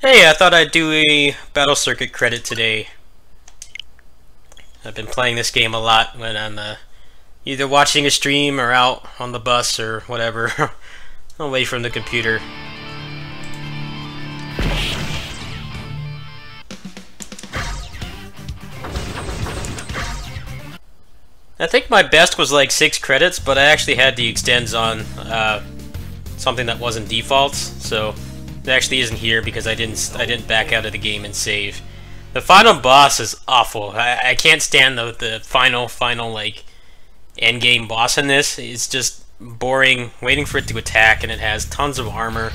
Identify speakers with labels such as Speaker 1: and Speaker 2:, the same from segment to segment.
Speaker 1: Hey, I thought I'd do a Battle Circuit credit today. I've been playing this game a lot when I'm uh, either watching a stream or out on the bus or whatever, away from the computer. I think my best was like 6 credits, but I actually had the extends on uh, something that wasn't default, so it actually isn't here because I didn't I didn't back out of the game and save. The final boss is awful. I, I can't stand the the final final like end game boss in this. It's just boring, waiting for it to attack, and it has tons of armor.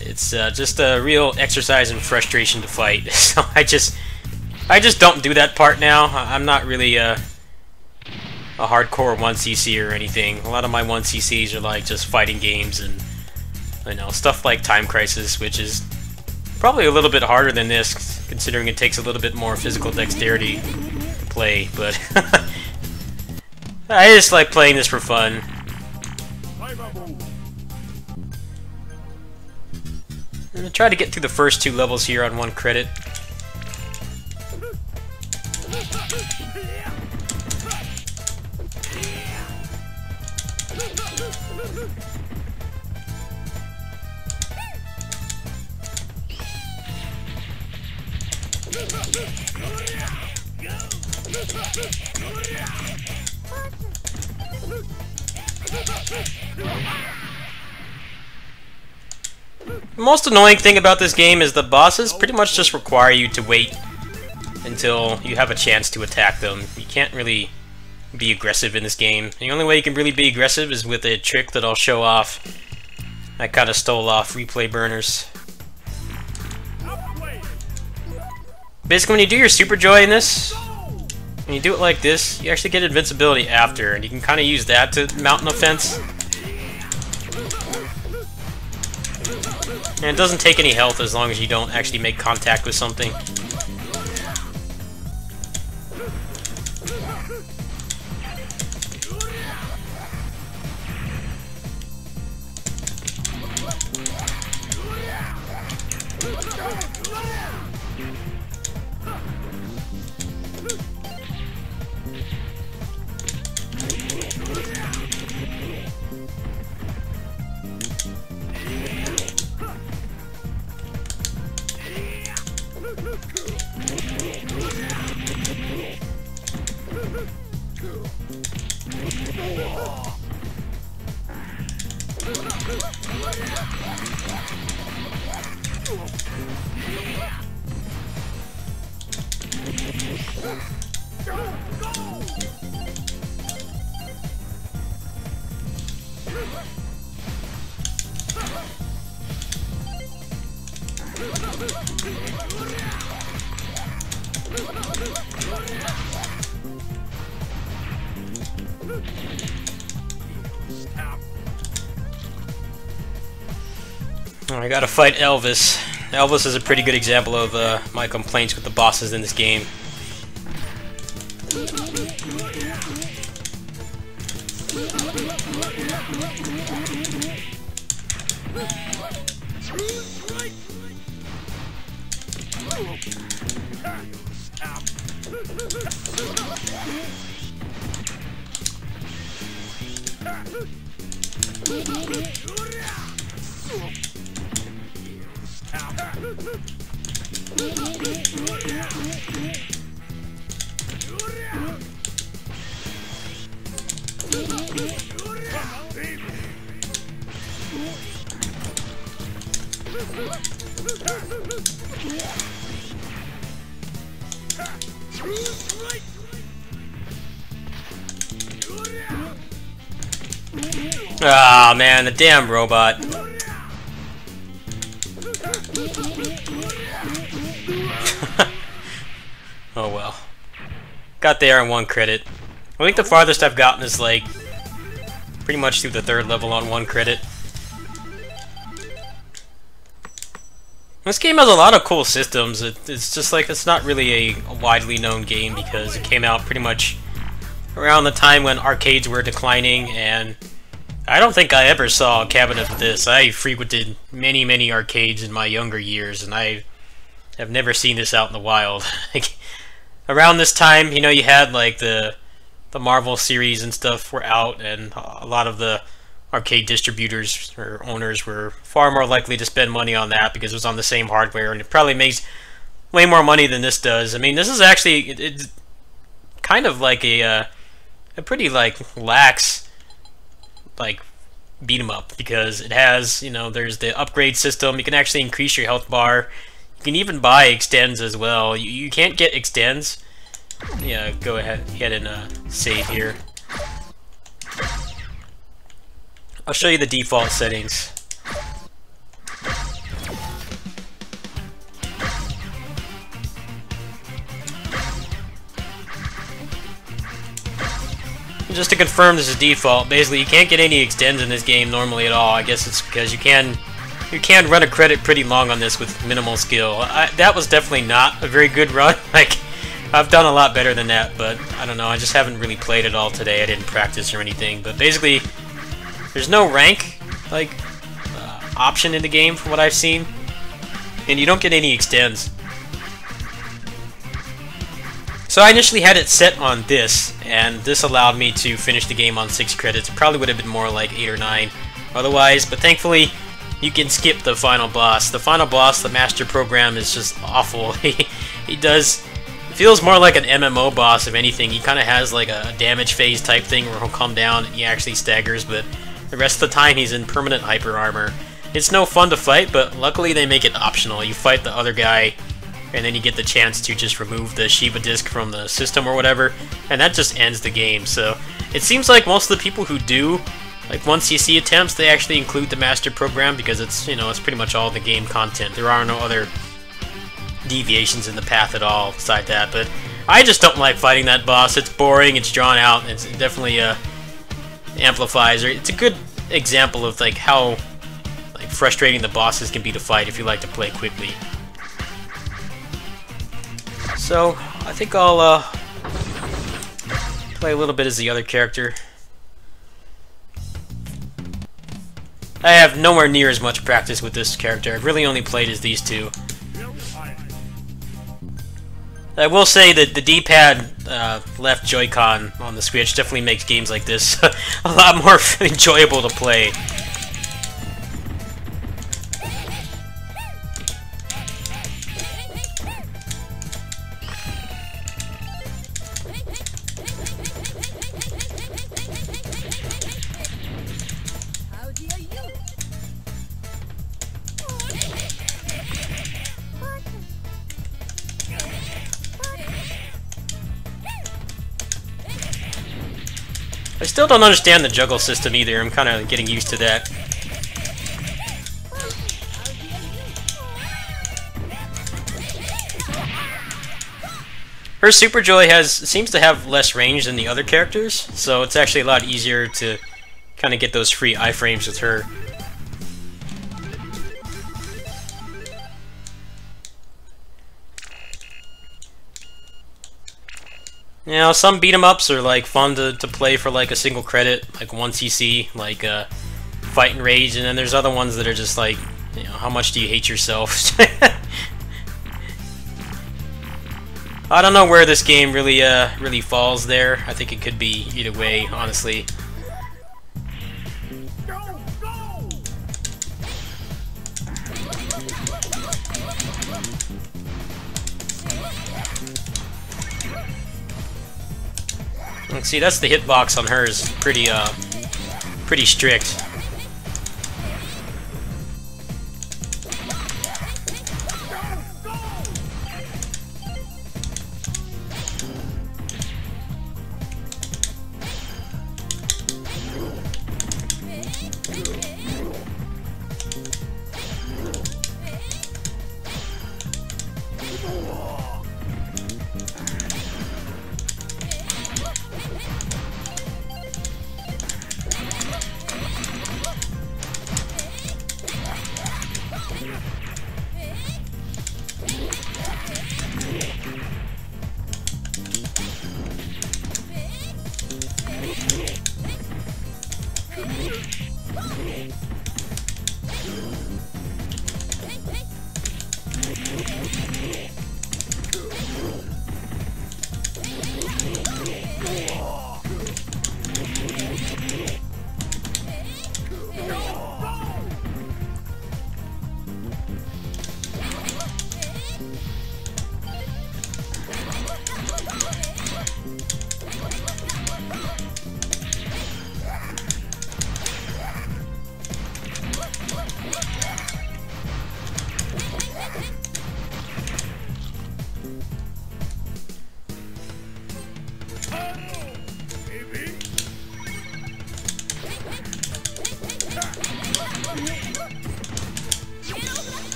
Speaker 1: It's uh, just a real exercise in frustration to fight. So I just I just don't do that part now. I'm not really uh, a hardcore 1cc or anything. A lot of my 1cc's are like just fighting games and you know, stuff like Time Crisis, which is probably a little bit harder than this, considering it takes a little bit more physical dexterity to play, but I just like playing this for fun. I'm gonna try to get through the first two levels here on one credit. The most annoying thing about this game is the bosses pretty much just require you to wait until you have a chance to attack them. You can't really be aggressive in this game. The only way you can really be aggressive is with a trick that I'll show off. I kind of stole off replay burners. Basically, when you do your Super Joy in this, when you do it like this, you actually get invincibility after, and you can kind of use that to mount an offense. And it doesn't take any health as long as you don't actually make contact with something. Yeah! I gotta fight Elvis. Elvis is a pretty good example of uh, my complaints with the bosses in this game. Ah, oh, man, the damn robot. Oh well. Got there on one credit. I think the farthest I've gotten is like pretty much through the third level on one credit. This game has a lot of cool systems. It, it's just like, it's not really a, a, widely known game because it came out pretty much around the time when arcades were declining and I don't think I ever saw a cabinet of this. I frequented many, many arcades in my younger years, and I have never seen this out in the wild. around this time, you know, you had like the the Marvel series and stuff were out, and a lot of the arcade distributors or owners were far more likely to spend money on that because it was on the same hardware, and it probably makes way more money than this does. I mean, this is actually it, it's kind of like a uh, a pretty like lax like beat 'em up because it has you know there's the upgrade system. You can actually increase your health bar. You can even buy extends as well. You, you can't get extends. Yeah, go ahead, ahead and uh, save here. I'll show you the default settings. Just to confirm this is default, basically you can't get any extends in this game normally at all. I guess it's because you can you can run a credit pretty long on this with minimal skill. I, that was definitely not a very good run. Like, I've done a lot better than that, but I don't know, I just haven't really played at all today. I didn't practice or anything, but basically, there's no rank, like, uh, option in the game from what I've seen, and you don't get any extends. So I initially had it set on this, and this allowed me to finish the game on 6 credits. It probably would have been more like 8 or 9 otherwise, but thankfully you can skip the final boss. The final boss, the master program, is just awful. he, he does... feels more like an MMO boss, if anything. He kind of has like a damage phase type thing where he'll come down and he actually staggers, but the rest of the time he's in permanent hyper armor. It's no fun to fight, but luckily they make it optional. You fight the other guy and then you get the chance to just remove the Shiva disk from the system or whatever, and that just ends the game. So it seems like most of the people who do like one CC attempts, they actually include the master program because it's you know it's pretty much all the game content. There are no other deviations in the path at all beside that. But I just don't like fighting that boss. It's boring. It's drawn out. It's definitely uh, amplifies. Or it's a good example of like how like frustrating the bosses can be to fight if you like to play quickly. So, I think I'll uh, play a little bit as the other character. I have nowhere near as much practice with this character. I've really only played as these two. I will say that the D-pad uh, left Joy-Con on the Switch definitely makes games like this a lot more enjoyable to play. I still don't understand the juggle system either. I'm kind of getting used to that. Her Super Joy has seems to have less range than the other characters, so it's actually a lot easier to kind of get those free iframes with her. You know, some beat 'em ups are like fun to, to play for like a single credit, like one CC, like uh, Fight'N Rage, and then there's other ones that are just like, you know, how much do you hate yourself? I don't know where this game really uh really falls there. I think it could be either way, honestly. See, that's the hitbox on hers. Pretty, uh, pretty strict.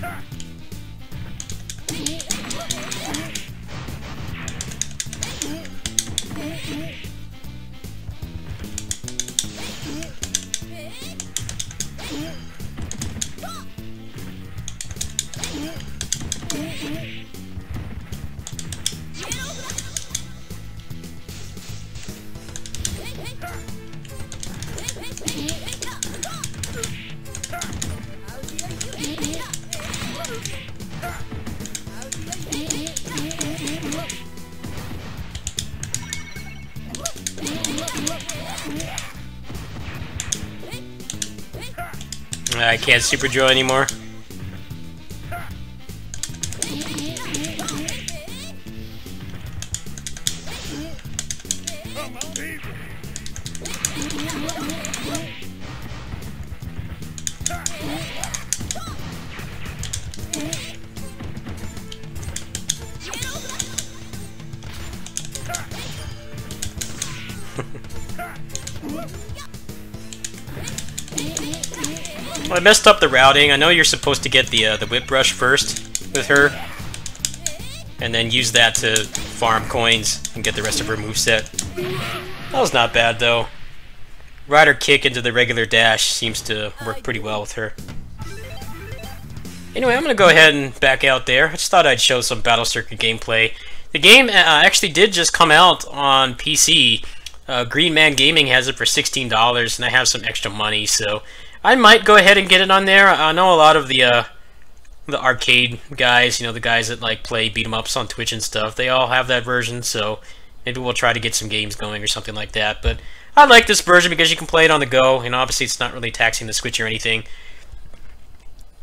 Speaker 1: Ha! Can't Super Joe anymore. I messed up the routing. I know you're supposed to get the uh, the whip brush first with her, and then use that to farm coins and get the rest of her moveset. That was not bad though. Rider kick into the regular dash seems to work pretty well with her. Anyway, I'm going to go ahead and back out there. I just thought I'd show some Battle Circuit gameplay. The game uh, actually did just come out on PC. Uh, Green Man Gaming has it for $16, and I have some extra money, so I might go ahead and get it on there. I know a lot of the uh, the arcade guys, you know, the guys that like play beat 'em ups on Twitch and stuff. They all have that version, so maybe we'll try to get some games going or something like that. But I like this version because you can play it on the go, and obviously it's not really taxing the Switch or anything.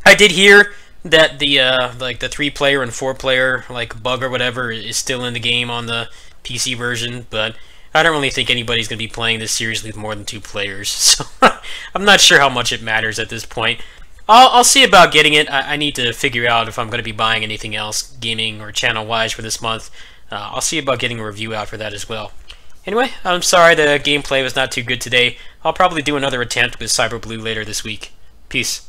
Speaker 1: I did hear that the uh, like the three player and four player like bug or whatever is still in the game on the PC version, but I don't really think anybody's going to be playing this seriously with more than two players, so I'm not sure how much it matters at this point. I'll, I'll see about getting it. I, I, need to figure out if I'm going to be buying anything else, gaming or channel-wise, for this month. Uh, I'll see about getting a review out for that as well. Anyway, I'm sorry the gameplay was not too good today. I'll probably do another attempt with Cyber Blue later this week. Peace.